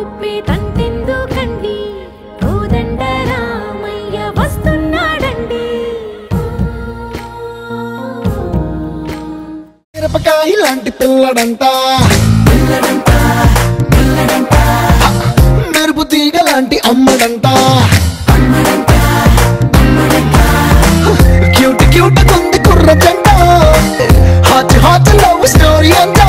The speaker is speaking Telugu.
గుప్పే తంతెందుకండి కోదండ రామయ్య వస్తున్నాడండి. మిరపకాయ లాంటి పిల్లడంట. మెరుపు తీగ లాంటి అమ్మడంట. క్యూట్ క్యూట్ కొంది కుర్ర జంట హాట్ హాట్ లవ్ స్టోరీ అంట.